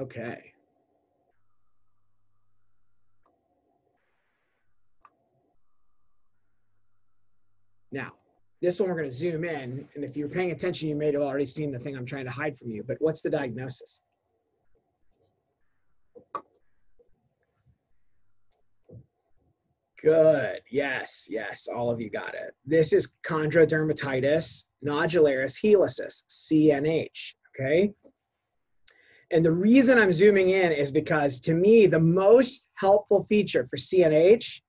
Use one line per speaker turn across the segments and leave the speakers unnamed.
Okay. Now, this one we're going to zoom in, and if you're paying attention, you may have already seen the thing I'm trying to hide from you, but what's the diagnosis? Good. Yes, yes, all of you got it. This is chondrodermatitis nodularis helicis, CNH, okay? And the reason I'm zooming in is because to me, the most helpful feature for CNH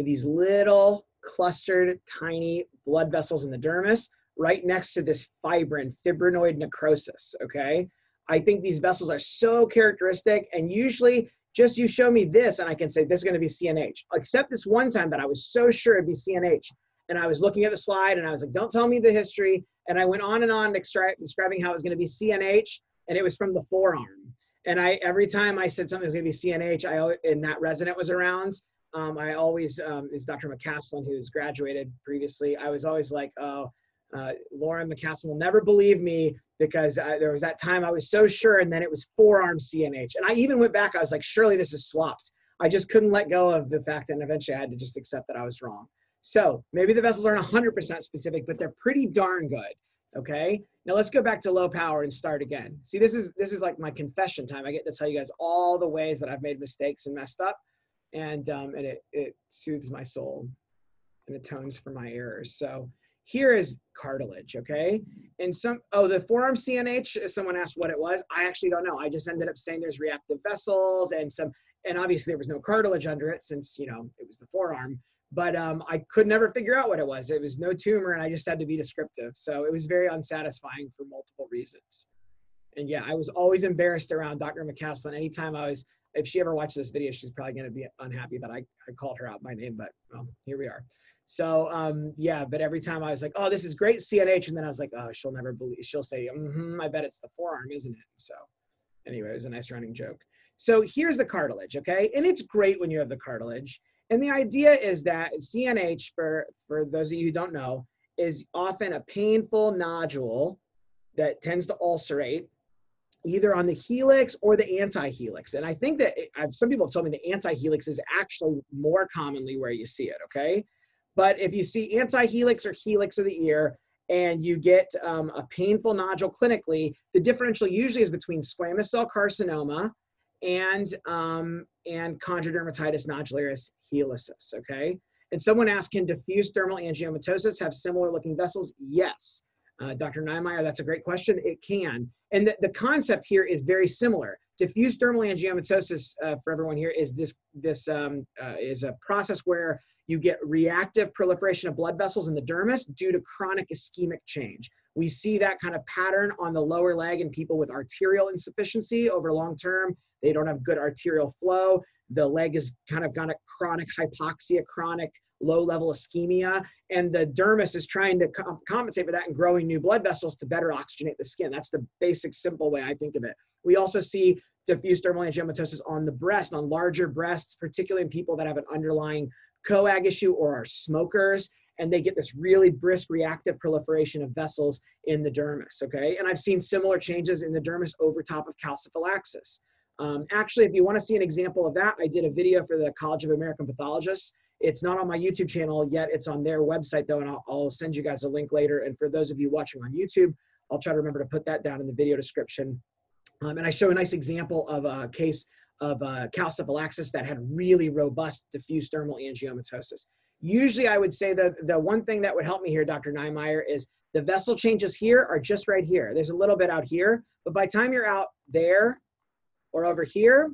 are these little clustered tiny blood vessels in the dermis right next to this fibrin, fibrinoid necrosis, okay? I think these vessels are so characteristic and usually just you show me this and I can say this is going to be CNH. Except this one time that I was so sure it'd be CNH. And I was looking at the slide and I was like, don't tell me the history. And I went on and on describing how it was going to be CNH and it was from the forearm. And I every time I said something was going to be CNH, I and that resident was around. Um, I always um, is Dr. McCaslin, who's graduated previously. I was always like, oh, uh, Lauren McCaslin will never believe me because I, there was that time I was so sure, and then it was forearm CNH. And I even went back, I was like, surely this is swapped. I just couldn't let go of the fact, and eventually I had to just accept that I was wrong. So maybe the vessels aren't 100% specific, but they're pretty darn good. Okay. Now let's go back to low power and start again. See, this is this is like my confession time. I get to tell you guys all the ways that I've made mistakes and messed up, and um, and it it soothes my soul, and atones for my errors. So here is cartilage, okay? And some, oh, the forearm CNH, someone asked what it was. I actually don't know. I just ended up saying there's reactive vessels and some, and obviously there was no cartilage under it since, you know, it was the forearm. But um, I could never figure out what it was. It was no tumor and I just had to be descriptive. So it was very unsatisfying for multiple reasons. And yeah, I was always embarrassed around Dr. McCaslin. Anytime I was, if she ever watches this video, she's probably going to be unhappy that I, I called her out by name, but well, here we are. So um, yeah, but every time I was like, oh, this is great CNH, and then I was like, oh, she'll never believe. She'll say, mm-hmm, I bet it's the forearm, isn't it? So anyway, it was a nice running joke. So here's the cartilage, okay, and it's great when you have the cartilage. And the idea is that CNH, for for those of you who don't know, is often a painful nodule that tends to ulcerate either on the helix or the anti-helix. And I think that I've, some people have told me the anti-helix is actually more commonly where you see it, okay? But if you see anti-helix or helix of the ear and you get um, a painful nodule clinically, the differential usually is between squamous cell carcinoma and, um, and chondrodermatitis nodularis helicus, okay? And someone asked, can diffuse dermal angiomatosis have similar looking vessels? Yes. Uh, Dr. Niemeyer, that's a great question. It can. And the, the concept here is very similar. Diffuse dermal angiomatosis, uh, for everyone here, is this, this um, uh, is a process where you get reactive proliferation of blood vessels in the dermis due to chronic ischemic change. We see that kind of pattern on the lower leg in people with arterial insufficiency over long term. They don't have good arterial flow. The leg is kind of got a chronic hypoxia, chronic low level ischemia, and the dermis is trying to compensate for that and growing new blood vessels to better oxygenate the skin. That's the basic, simple way I think of it. We also see diffuse dermal angiomatosis on the breast, on larger breasts, particularly in people that have an underlying coag issue or are smokers and they get this really brisk reactive proliferation of vessels in the dermis, okay? And I've seen similar changes in the dermis over top of calciphylaxis. Um, actually, if you wanna see an example of that, I did a video for the College of American Pathologists. It's not on my YouTube channel yet, it's on their website though, and I'll, I'll send you guys a link later. And for those of you watching on YouTube, I'll try to remember to put that down in the video description. Um, and I show a nice example of a case of uh, calciphylaxis that had really robust diffuse dermal angiomatosis. Usually I would say that the one thing that would help me here, Dr. Niemeyer, is the vessel changes here are just right here. There's a little bit out here, but by the time you're out there or over here,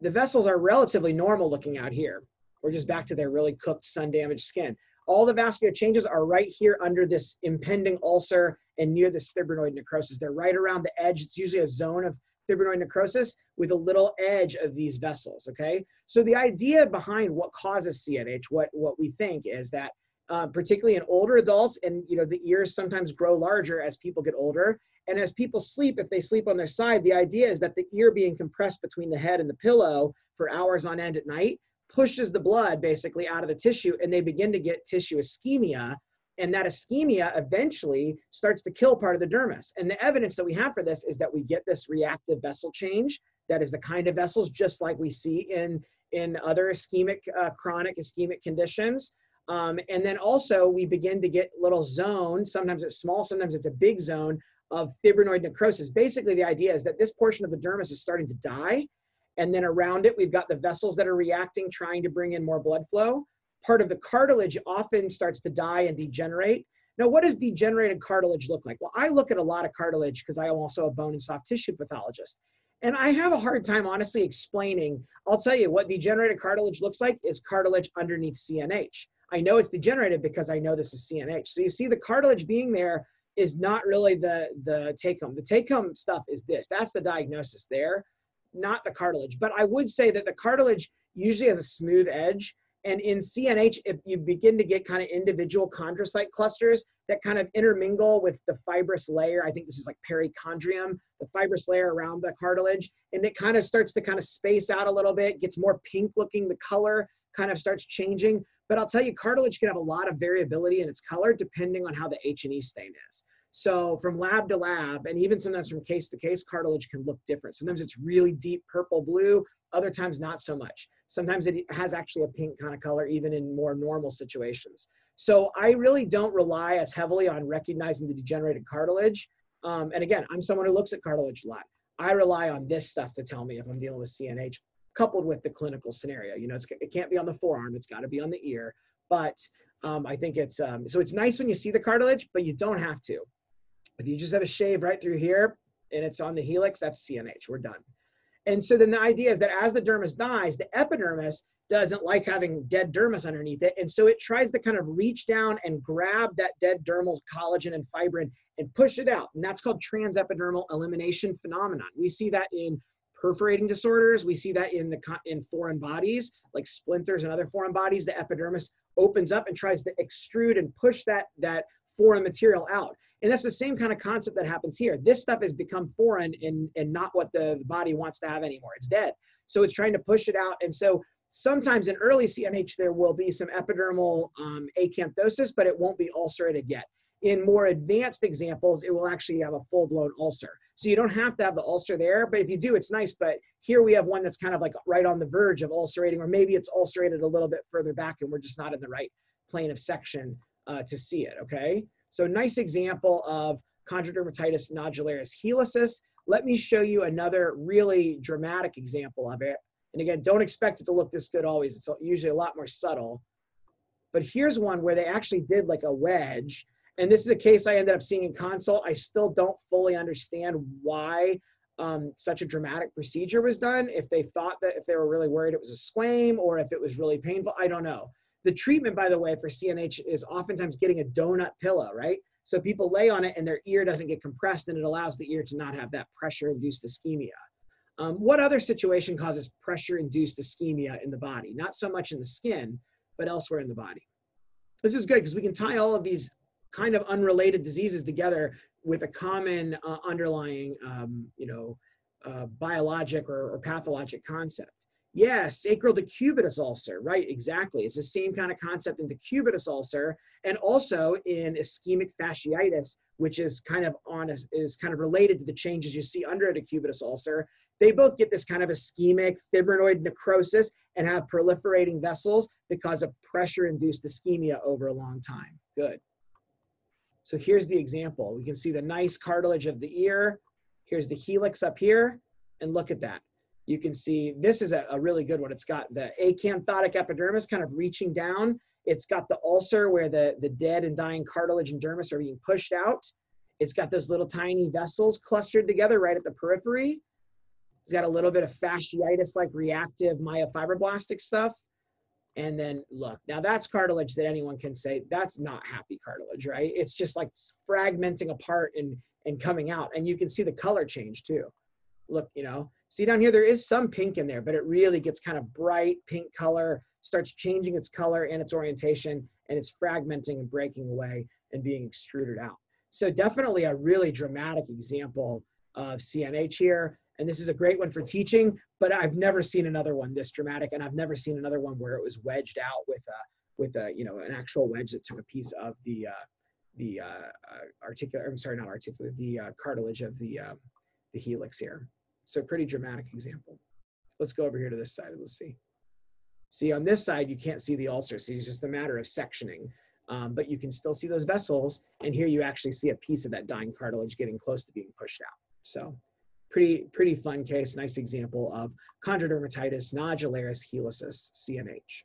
the vessels are relatively normal looking out here. We're just back to their really cooked sun damaged skin. All the vascular changes are right here under this impending ulcer and near this fibrinoid necrosis. They're right around the edge. It's usually a zone of fibrinoid necrosis with a little edge of these vessels, okay? So the idea behind what causes CNH, what, what we think is that uh, particularly in older adults, and you know the ears sometimes grow larger as people get older, and as people sleep, if they sleep on their side, the idea is that the ear being compressed between the head and the pillow for hours on end at night pushes the blood basically out of the tissue, and they begin to get tissue ischemia, and that ischemia eventually starts to kill part of the dermis. And the evidence that we have for this is that we get this reactive vessel change that is the kind of vessels just like we see in in other ischemic uh, chronic ischemic conditions. Um, and then also we begin to get little zones sometimes it's small sometimes it's a big zone of fibrinoid necrosis. Basically the idea is that this portion of the dermis is starting to die and then around it we've got the vessels that are reacting trying to bring in more blood flow part of the cartilage often starts to die and degenerate now, what does degenerated cartilage look like? Well, I look at a lot of cartilage because I am also a bone and soft tissue pathologist. And I have a hard time, honestly, explaining. I'll tell you what degenerated cartilage looks like is cartilage underneath CNH. I know it's degenerated because I know this is CNH. So you see the cartilage being there is not really the, the take home. The take home stuff is this. That's the diagnosis there, not the cartilage. But I would say that the cartilage usually has a smooth edge and in CNH, if you begin to get kind of individual chondrocyte clusters that kind of intermingle with the fibrous layer, I think this is like perichondrium, the fibrous layer around the cartilage, and it kind of starts to kind of space out a little bit, gets more pink looking, the color kind of starts changing. But I'll tell you, cartilage can have a lot of variability in its color depending on how the H&E stain is. So from lab to lab, and even sometimes from case to case, cartilage can look different. Sometimes it's really deep purple blue, other times not so much. Sometimes it has actually a pink kind of color, even in more normal situations. So I really don't rely as heavily on recognizing the degenerated cartilage. Um, and again, I'm someone who looks at cartilage a lot. I rely on this stuff to tell me if I'm dealing with CNH, coupled with the clinical scenario. You know, it can't be on the forearm; it's got to be on the ear. But um, I think it's um, so it's nice when you see the cartilage, but you don't have to. If you just have a shave right through here and it's on the helix, that's CNH. We're done. And so then the idea is that as the dermis dies, the epidermis doesn't like having dead dermis underneath it. And so it tries to kind of reach down and grab that dead dermal collagen and fibrin and push it out. And that's called transepidermal elimination phenomenon. We see that in perforating disorders. We see that in the in foreign bodies like splinters and other foreign bodies. The epidermis opens up and tries to extrude and push that that foreign material out. And that's the same kind of concept that happens here. This stuff has become foreign and, and not what the body wants to have anymore. It's dead. So it's trying to push it out. And so sometimes in early CNH, there will be some epidermal um, acanthosis, but it won't be ulcerated yet. In more advanced examples, it will actually have a full blown ulcer. So you don't have to have the ulcer there, but if you do, it's nice. But here we have one that's kind of like right on the verge of ulcerating, or maybe it's ulcerated a little bit further back and we're just not in the right plane of section uh, to see it, okay? So nice example of chondrodermatitis nodularis helicis. Let me show you another really dramatic example of it. And again, don't expect it to look this good always. It's usually a lot more subtle. But here's one where they actually did like a wedge. And this is a case I ended up seeing in consult. I still don't fully understand why um, such a dramatic procedure was done. If they thought that if they were really worried it was a squame or if it was really painful, I don't know. The treatment, by the way, for CNH is oftentimes getting a donut pillow, right? So people lay on it and their ear doesn't get compressed and it allows the ear to not have that pressure induced ischemia. Um, what other situation causes pressure induced ischemia in the body? Not so much in the skin, but elsewhere in the body. This is good because we can tie all of these kind of unrelated diseases together with a common uh, underlying, um, you know, uh, biologic or, or pathologic concept. Yes, sacral decubitus ulcer, right, exactly. It's the same kind of concept in the decubitus ulcer and also in ischemic fasciitis, which is kind of on a, is kind of related to the changes you see under a decubitus ulcer. They both get this kind of ischemic fibrinoid necrosis and have proliferating vessels because of pressure-induced ischemia over a long time. Good. So here's the example. We can see the nice cartilage of the ear. Here's the helix up here, and look at that you can see this is a, a, really good one. It's got the acanthotic epidermis kind of reaching down. It's got the ulcer where the, the dead and dying cartilage and dermis are being pushed out. It's got those little tiny vessels clustered together right at the periphery. It's got a little bit of fasciitis like reactive myofibroblastic stuff. And then look, now that's cartilage that anyone can say that's not happy cartilage, right? It's just like fragmenting apart and, and coming out. And you can see the color change too. Look, you know, See down here, there is some pink in there, but it really gets kind of bright pink color, starts changing its color and its orientation, and it's fragmenting and breaking away and being extruded out. So definitely a really dramatic example of CNH here. And this is a great one for teaching, but I've never seen another one this dramatic, and I've never seen another one where it was wedged out with a with a you know an actual wedge that took a piece of the uh, the uh, uh, articular. I'm sorry, not articular, the uh, cartilage of the um, the helix here. So pretty dramatic example. Let's go over here to this side. and Let's see. See on this side, you can't see the ulcer. See, it's just a matter of sectioning. Um, but you can still see those vessels. And here you actually see a piece of that dying cartilage getting close to being pushed out. So pretty, pretty fun case, nice example of chondrodermatitis nodularis helicis, CNH.